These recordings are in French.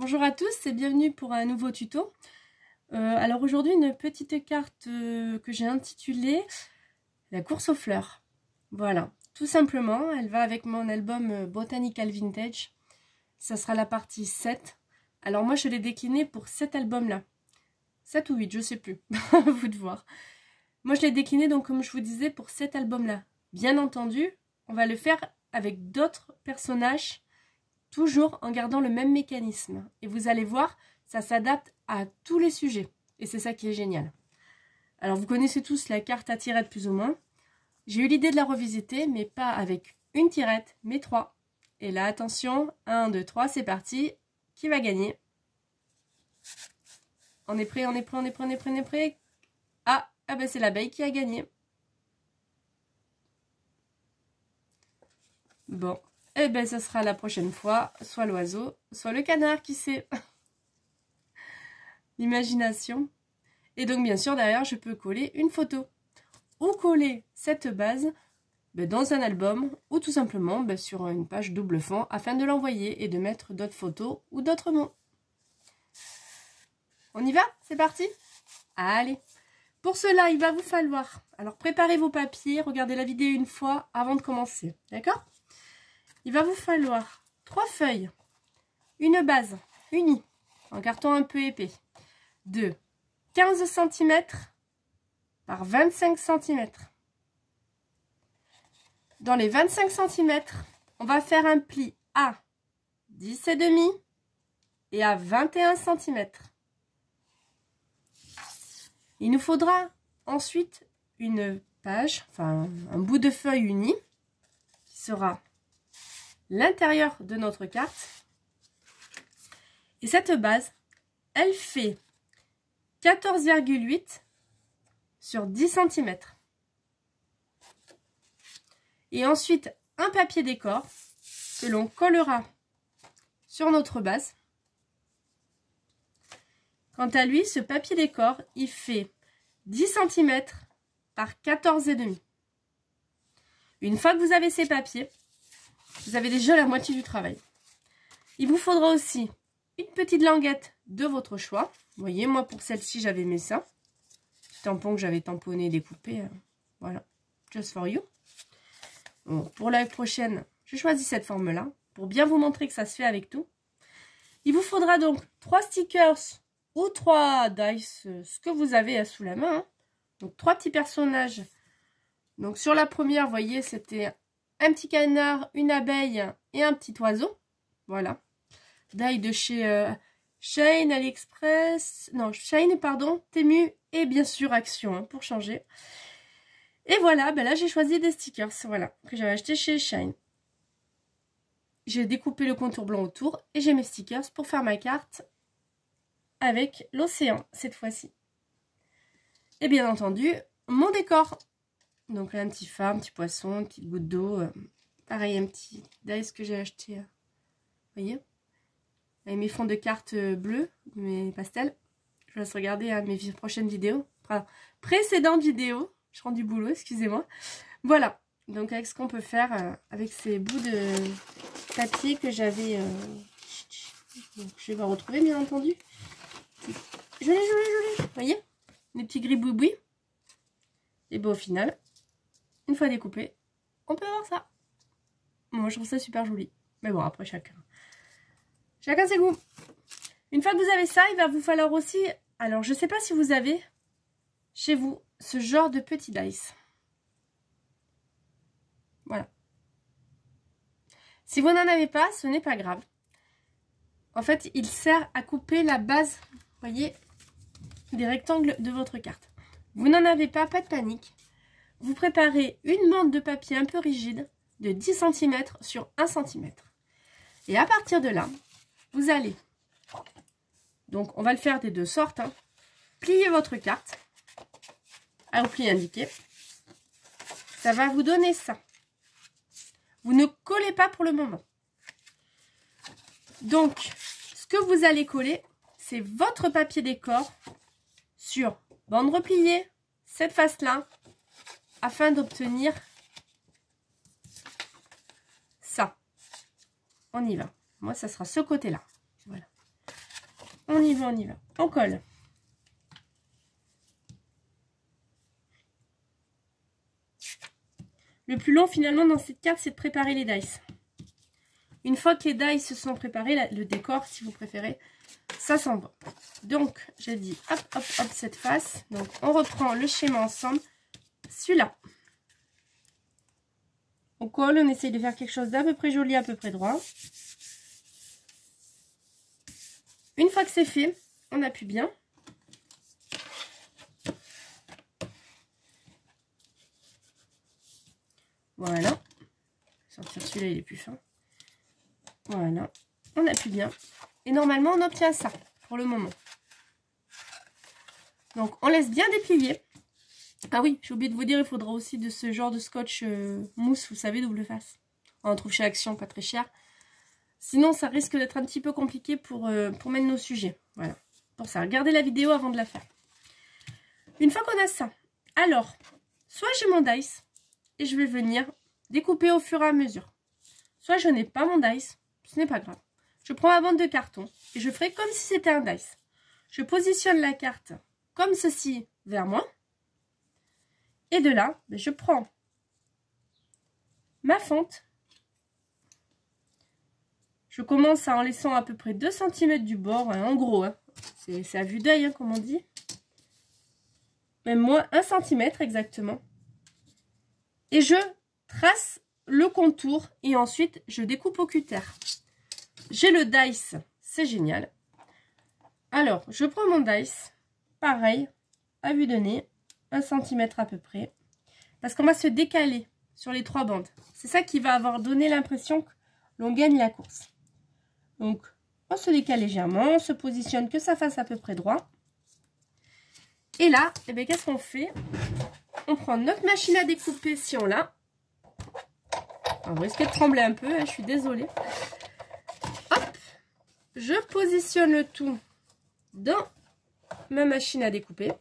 Bonjour à tous et bienvenue pour un nouveau tuto. Euh, alors aujourd'hui une petite carte euh, que j'ai intitulée La course aux fleurs. Voilà, tout simplement, elle va avec mon album euh, Botanical Vintage. Ça sera la partie 7. Alors moi je l'ai décliné pour cet album là. 7 ou 8, je sais plus, vous de voir. Moi je l'ai décliné donc comme je vous disais pour cet album là. Bien entendu, on va le faire avec d'autres personnages toujours en gardant le même mécanisme. Et vous allez voir, ça s'adapte à tous les sujets. Et c'est ça qui est génial. Alors vous connaissez tous la carte à tirette plus ou moins. J'ai eu l'idée de la revisiter, mais pas avec une tirette, mais trois. Et là, attention, 1, 2, 3, c'est parti. Qui va gagner? On est prêt, on est prêt, on est prêt, on est prêt, on est prêt. Ah, ah ben c'est l'abeille qui a gagné. Bon, eh bien, ce sera la prochaine fois, soit l'oiseau, soit le canard, qui sait. L'imagination. Et donc, bien sûr, derrière, je peux coller une photo. Ou coller cette base ben, dans un album, ou tout simplement ben, sur une page double fond, afin de l'envoyer et de mettre d'autres photos ou d'autres mots. On y va? C'est parti? Allez Pour cela, il va vous falloir... Alors, préparez vos papiers, regardez la vidéo une fois avant de commencer. D'accord? Il va vous falloir trois feuilles, une base unie en carton un peu épais de 15 cm par 25 cm. Dans les 25 cm, on va faire un pli à 10,5 et à 21 cm. Il nous faudra ensuite une page, enfin un bout de feuille uni qui sera l'intérieur de notre carte. Et cette base, elle fait 14,8 sur 10 cm. Et ensuite, un papier décor que l'on collera sur notre base. Quant à lui, ce papier décor, il fait 10 cm par 14,5. Une fois que vous avez ces papiers, vous avez déjà la moitié du travail. Il vous faudra aussi une petite languette de votre choix. Vous voyez, moi pour celle-ci, j'avais mis ça. Tampon que j'avais tamponné découpé. Euh, voilà, just for you. pour la prochaine, je choisis cette forme-là pour bien vous montrer que ça se fait avec tout. Il vous faudra donc trois stickers ou trois dice, euh, ce que vous avez sous la main. Hein. Donc trois petits personnages. Donc sur la première, vous voyez, c'était un petit canard, une abeille et un petit oiseau. Voilà. D'ail de chez euh, Shane, AliExpress, non, Shane, pardon, Temu et bien sûr Action hein, pour changer. Et voilà, ben là j'ai choisi des stickers, voilà, que j'avais acheté chez Shine. J'ai découpé le contour blanc autour et j'ai mes stickers pour faire ma carte avec l'océan cette fois-ci. Et bien entendu, mon décor. Donc là, un petit phare, un petit poisson, une petite goutte d'eau. Euh, pareil, un petit dice que j'ai acheté. Euh, vous voyez Avec mes fonds de cartes euh, bleues, mes pastels. Je laisse regarder à mes prochaines vidéos. Enfin, précédentes vidéos. Je rends du boulot, excusez-moi. Voilà. Donc avec ce qu'on peut faire avec ces bouts de papier que j'avais... je vais vous retrouver, bien entendu. Joli, joli, joli. Vous voyez Les petits gribouibouis. Et bon, au final, une fois découpé, on peut avoir ça. Moi, je trouve ça super joli. Mais bon, après, chacun. Chacun ses goûts. Une fois que vous avez ça, il va vous falloir aussi... Alors, je ne sais pas si vous avez chez vous ce genre de petit dice. Voilà. Si vous n'en avez pas, ce n'est pas grave. En fait, il sert à couper la base, voyez, des rectangles de votre carte. Vous n'en avez pas, pas de panique vous préparez une bande de papier un peu rigide de 10 cm sur 1 cm. Et à partir de là, vous allez, donc on va le faire des deux sortes, hein, plier votre carte à repli indiqué. Ça va vous donner ça. Vous ne collez pas pour le moment. Donc, ce que vous allez coller, c'est votre papier décor sur bande repliée, cette face-là, afin d'obtenir ça. On y va. Moi, ça sera ce côté-là. Voilà. On y va, on y va. On colle. Le plus long finalement dans cette carte, c'est de préparer les dice. Une fois que les dice se sont préparés, le décor si vous préférez, ça s'en va. Donc, j'ai dit hop, hop, hop, cette face. Donc, on reprend le schéma ensemble. Celui-là. On colle, on essaye de faire quelque chose d'à peu près joli, à peu près droit. Une fois que c'est fait, on appuie bien. Voilà. Sortir celui-là, il est plus fin. Voilà. On appuie bien. Et normalement, on obtient ça pour le moment. Donc, on laisse bien déplier. Ah oui, j'ai oublié de vous dire, il faudra aussi de ce genre de scotch euh, mousse, vous savez, double face. On en trouve chez Action, pas très cher. Sinon, ça risque d'être un petit peu compliqué pour, euh, pour mettre nos sujets. Voilà. Pour ça, regardez la vidéo avant de la faire. Une fois qu'on a ça, alors, soit j'ai mon dice et je vais venir découper au fur et à mesure. Soit je n'ai pas mon dice, ce n'est pas grave. Je prends ma bande de carton et je ferai comme si c'était un dice. Je positionne la carte comme ceci vers moi. Et de là, ben, je prends ma fente. Je commence en laissant à peu près 2 cm du bord, hein, en gros. Hein. C'est à vue d'œil, hein, comme on dit. Même moins 1 cm exactement. Et je trace le contour et ensuite je découpe au cutter. J'ai le dice, c'est génial. Alors, je prends mon dice, pareil, à vue de nez, 1 cm à peu près, parce qu'on va se décaler sur les trois bandes. C'est ça qui va avoir donné l'impression que l'on gagne la course. Donc, on se décale légèrement, on se positionne que ça fasse à peu près droit. Et là, eh qu'est-ce qu'on fait? On prend notre machine à découper si on l'a. On risque de trembler un peu, hein, je suis désolée. Je positionne le tout dans ma machine à découper.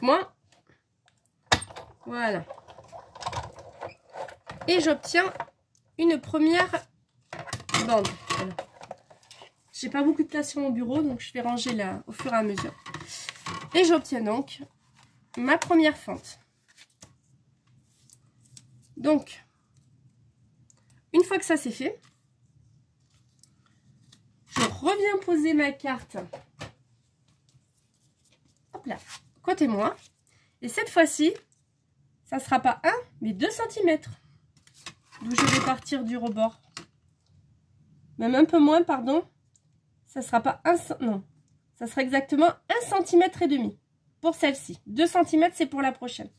Moi. Voilà. Et j'obtiens une première bande. J'ai pas beaucoup de place sur mon bureau, donc je vais ranger là au fur et à mesure. Et j'obtiens donc ma première fente. Donc, une fois que ça c'est fait, je reviens poser ma carte. Hop là, côté moi. Et cette fois-ci, ça sera pas 1, mais 2 cm. D'où je vais partir du rebord. Même un peu moins, pardon ça sera pas un non, ça sera exactement 1 cm et demi pour celle-ci. 2 cm, c'est pour la prochaine.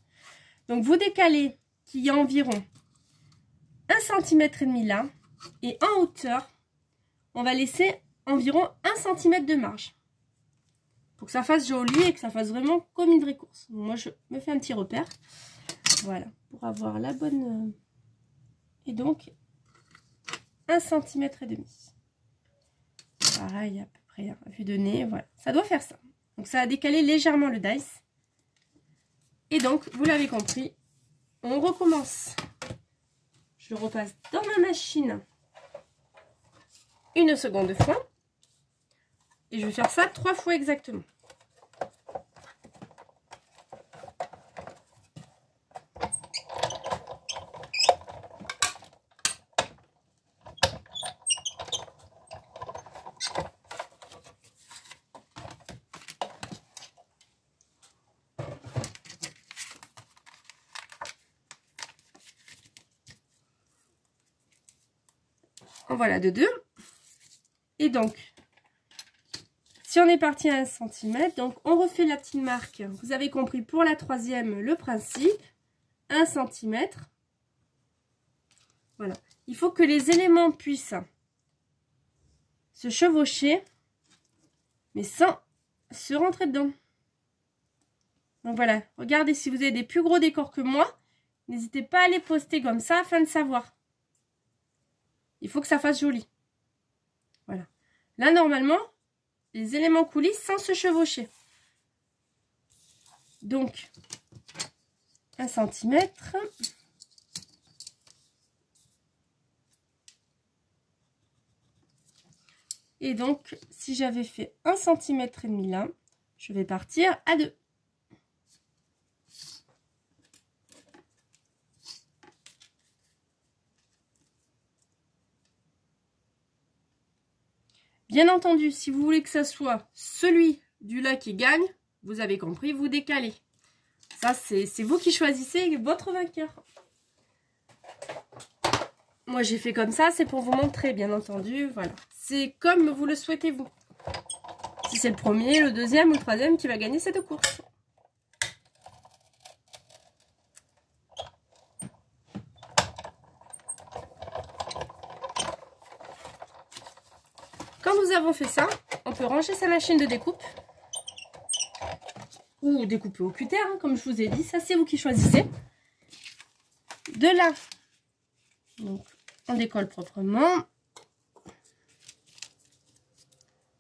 Donc, vous décalez qu'il y a environ 1 cm et demi là. Et en hauteur, on va laisser environ 1 cm de marge. Pour que ça fasse joli et que ça fasse vraiment comme une vraie course. moi, je me fais un petit repère. Voilà, pour avoir la bonne... Euh, et donc, 1 cm et demi pareil à peu près, à hein, vue de nez, voilà. Ça doit faire ça. Donc ça a décalé légèrement le dice. Et donc, vous l'avez compris, on recommence. Je repasse dans ma machine une seconde fois. Et je vais faire ça trois fois exactement. voilà de deux. Et donc, si on est parti à 1 cm, donc on refait la petite marque. Vous avez compris pour la troisième le principe. 1 cm. Voilà. Il faut que les éléments puissent se chevaucher, mais sans se rentrer dedans. Donc voilà, regardez si vous avez des plus gros décors que moi, n'hésitez pas à les poster comme ça afin de savoir. Il faut que ça fasse joli. Voilà. Là, normalement, les éléments coulisses sans se chevaucher. Donc, un centimètre. Et donc, si j'avais fait un centimètre et demi là, je vais partir à 2. Bien entendu, si vous voulez que ce soit celui du là qui gagne, vous avez compris, vous décalez. Ça, c'est vous qui choisissez votre vainqueur. Moi, j'ai fait comme ça, c'est pour vous montrer, bien entendu. Voilà. C'est comme vous le souhaitez, vous. Si c'est le premier, le deuxième ou le troisième qui va gagner cette course. Avons fait ça, on peut ranger sa machine de découpe. Ou découper au cutter, hein, comme je vous ai dit. Ça, c'est vous qui choisissez. De là, on décolle proprement.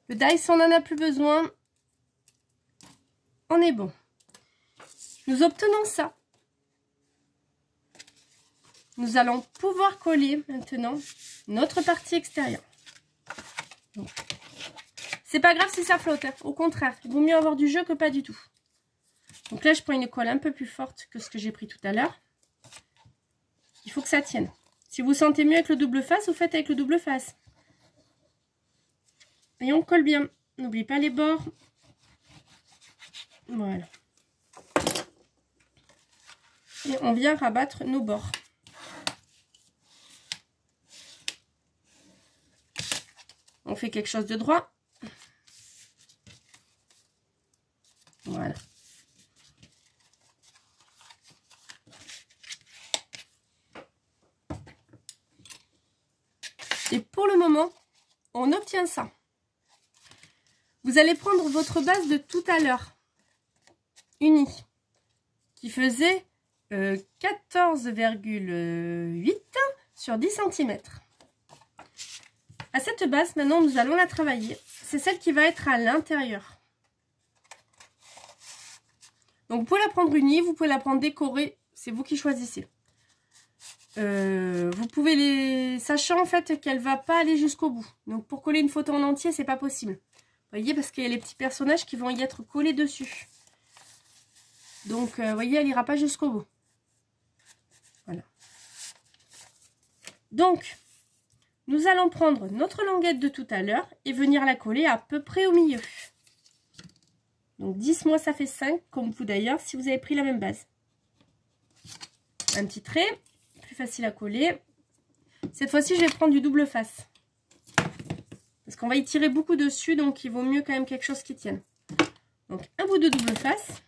Le dice, on n'en a plus besoin. On est bon. Nous obtenons ça. Nous allons pouvoir coller maintenant notre partie extérieure. C'est pas grave si ça flotte. Hein. Au contraire, il vaut mieux avoir du jeu que pas du tout. Donc là, je prends une colle un peu plus forte que ce que j'ai pris tout à l'heure. Il faut que ça tienne. Si vous sentez mieux avec le double face, vous faites avec le double face. Et on colle bien. N'oublie pas les bords. Voilà. Et on vient rabattre nos bords. On fait quelque chose de droit. Et pour le moment, on obtient ça. Vous allez prendre votre base de tout à l'heure, unie, qui faisait 14,8 euh, sur 10 cm. À cette base, maintenant, nous allons la travailler. C'est celle qui va être à l'intérieur. Donc, vous pouvez la prendre unie, vous pouvez la prendre décorée. C'est vous qui choisissez. Euh, vous pouvez les... Sachant en fait qu'elle va pas aller jusqu'au bout. Donc, pour coller une photo en entier, c'est pas possible voyez, parce qu'il y a les petits personnages qui vont y être collés dessus. Donc, euh, vous voyez, elle ira pas jusqu'au bout. Voilà. Donc, nous allons prendre notre languette de tout à l'heure et venir la coller à peu près au milieu. Donc 10 mois, ça fait 5, comme vous d'ailleurs, si vous avez pris la même base. Un petit trait, plus facile à coller. Cette fois-ci, je vais prendre du double face. Parce qu'on va y tirer beaucoup dessus, donc il vaut mieux quand même quelque chose qui tienne. Donc un bout de double face.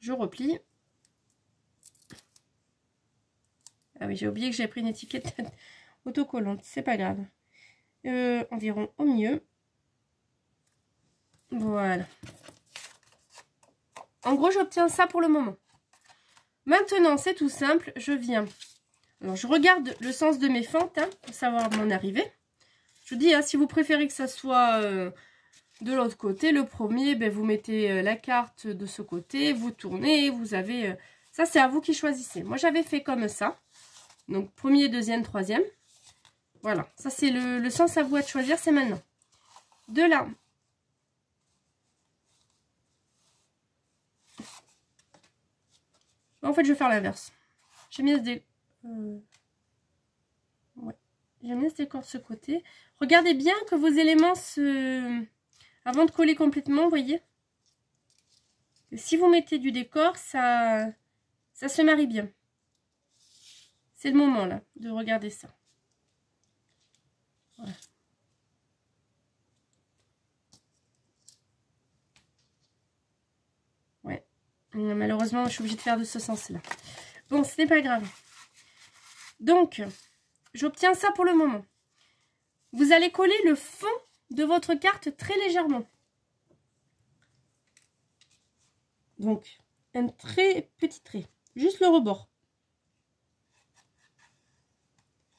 Je replie. Ah j'ai oublié que j'ai pris une étiquette autocollante. C'est pas grave. Euh, environ au milieu. Voilà. En gros, j'obtiens ça pour le moment. Maintenant, c'est tout simple. Je viens. Alors, je regarde le sens de mes fentes hein, pour savoir mon arrivée. Je vous dis, hein, si vous préférez que ça soit euh, de l'autre côté, le premier, ben, vous mettez euh, la carte de ce côté, vous tournez, vous avez... Ça, c'est à vous qui choisissez. Moi, j'avais fait comme ça. Donc, premier, deuxième, troisième. Voilà. Ça, c'est le, sens à vous de choisir, c'est maintenant. De là, En fait, je vais faire l'inverse. J'ai mis ce décor de ce côté. Regardez bien que vos éléments se... Avant de coller complètement, voyez Si vous mettez du décor, ça, ça se marie bien. C'est le moment, là, de regarder ça. Voilà. Malheureusement, je suis obligée de faire de ce sens-là. Bon, ce n'est pas grave. Donc, j'obtiens ça pour le moment. Vous allez coller le fond de votre carte très légèrement. Donc, un très petit trait, juste le rebord.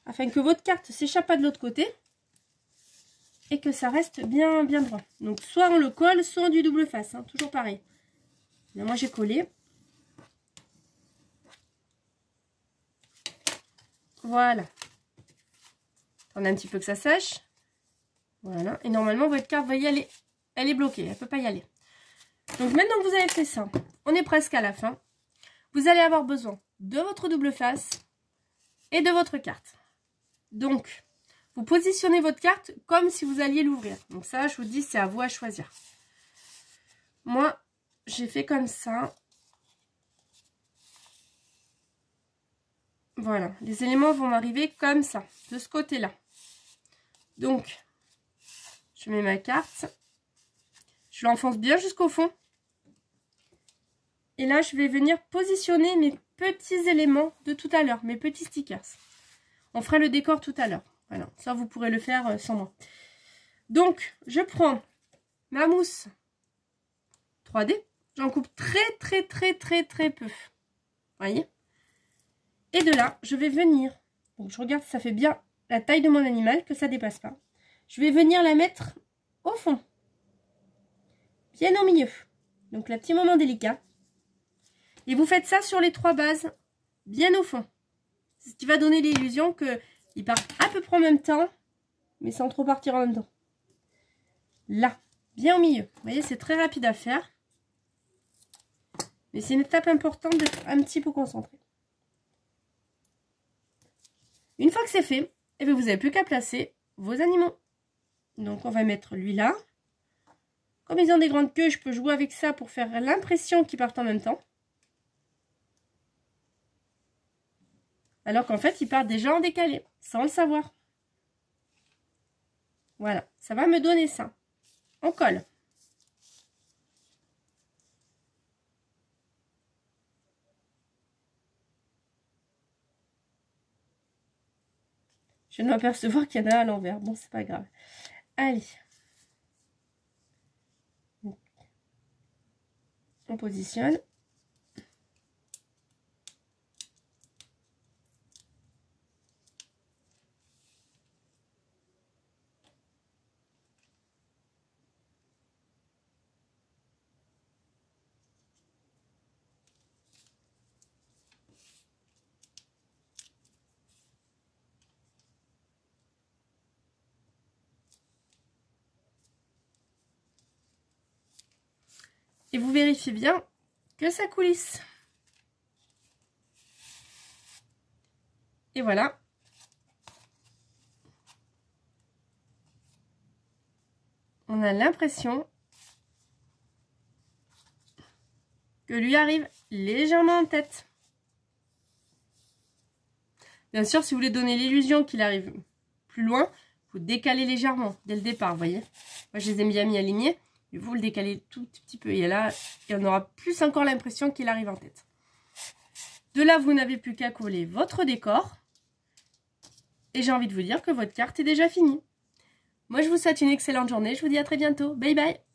Afin que votre carte s'échappe pas de l'autre côté et que ça reste bien, bien droit. Donc, soit on le colle, soit on du double face, hein, toujours pareil. Moi, j'ai collé. Voilà. Attendez un petit peu que ça sèche. Voilà. Et normalement, votre carte va y aller. Elle est bloquée. Elle ne peut pas y aller. Donc, maintenant que vous avez fait ça, on est presque à la fin. Vous allez avoir besoin de votre double face et de votre carte. Donc, vous positionnez votre carte comme si vous alliez l'ouvrir. Donc ça, je vous dis, c'est à vous à choisir. Moi, j'ai fait comme ça. Voilà, les éléments vont m'arriver comme ça, de ce côté-là. Donc, je mets ma carte. Je l'enfonce bien jusqu'au fond. Et là, je vais venir positionner mes petits éléments de tout à l'heure, mes petits stickers. On fera le décor tout à l'heure. Voilà, ça vous pourrez le faire euh, sans moi. Donc, je prends ma mousse 3D. J'en coupe très, très, très, très, très peu. Voyez? Et de là, je vais venir. Donc, je regarde si ça fait bien la taille de mon animal, que ça ne dépasse pas. Je vais venir la mettre au fond. Bien au milieu. Donc, là, petit moment délicat. Et vous faites ça sur les trois bases, bien au fond. Ce qui va donner l'illusion que ils partent à peu près en même temps, mais sans trop partir en même temps. Là, bien au milieu. Vous voyez, c'est très rapide à faire. Mais c'est une étape importante d'être un petit peu concentré. Une fois que c'est fait, eh bien, vous n'avez plus qu'à placer vos animaux. Donc, on va mettre lui là. Comme ils ont des grandes queues, je peux jouer avec ça pour faire l'impression qu'ils partent en même temps. Alors qu'en fait, ils partent déjà en décalé, sans le savoir. Voilà, ça va me donner ça. On colle. Je viens de m'apercevoir qu'il y en a à l'envers. Bon, c'est pas grave. Allez. On positionne. Et vous vérifiez bien que ça coulisse. Et voilà. On a l'impression que lui arrive légèrement en tête. Bien sûr, si vous voulez donner l'illusion qu'il arrive plus loin, vous décalez légèrement dès le départ, voyez. Moi, je les ai bien mis alignés. Et vous le décalez tout petit peu. Et là, il y en aura plus encore l'impression qu'il arrive en tête. De là, vous n'avez plus qu'à coller votre décor. Et j'ai envie de vous dire que votre carte est déjà finie. Moi, je vous souhaite une excellente journée. Je vous dis à très bientôt. Bye bye